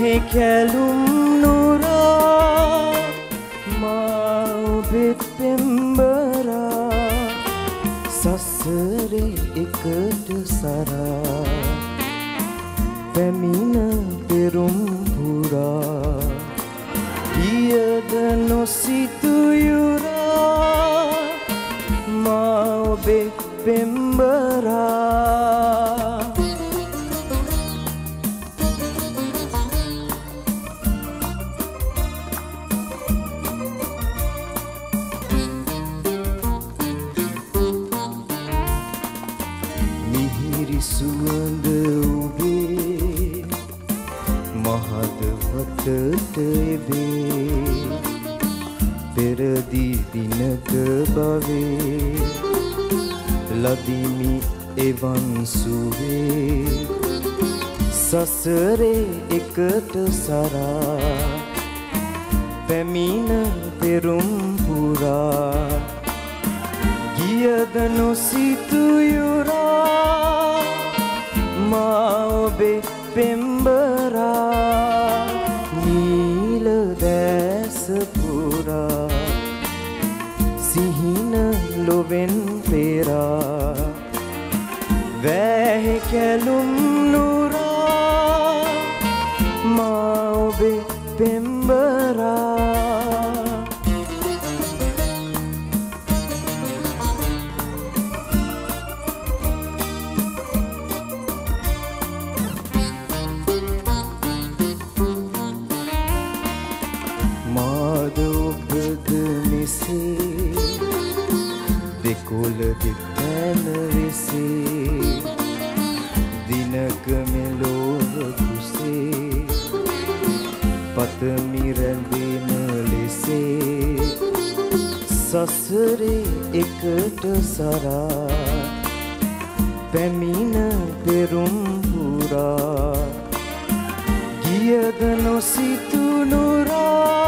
මෙහෙ කැලුම් නුරා මා ඔබෙත් පෙම්බරා සසරේ එකට සරා පැමිණ පෙරුම් පුරා පියද නොසිතුයුරා මා ඔබෙත් පෙම්බරා සිතට එබේ පෙරදී දිනක බවේ ලදිමි එවන් සුවේ සසරේ එකට සරා පැමිණ පෙරුම් පුරා ගියද නොසිතුයුරා මා ඔබේ පෙම්බරා පුරා සිහින ලොවෙන් පෙරා වැහෙ කැලුම් නුරා මා ඔබේ පෙම්බරා මෙසේ දෙකොල දෙතැන වෙසේ දිනක මෙලෝව කුසේ පතමිරැඳෙන ලෙසේ සසරේ එකට සරා පැමිණ පෙරුම් පුරා ගියද නොසිතුනුරා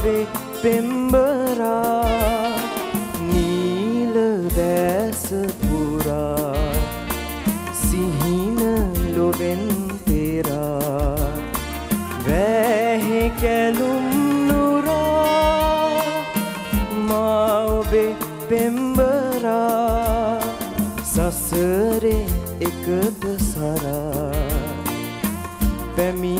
මා ඔබේ පෙම්බරා නීල දැස පුරා සිහින ලොවෙන් පෙරා වැහෙ කැලුම් නුරා මා ඔබේ පෙම්බරා සසරේ එකට සරා පැමිණ පෙරුම්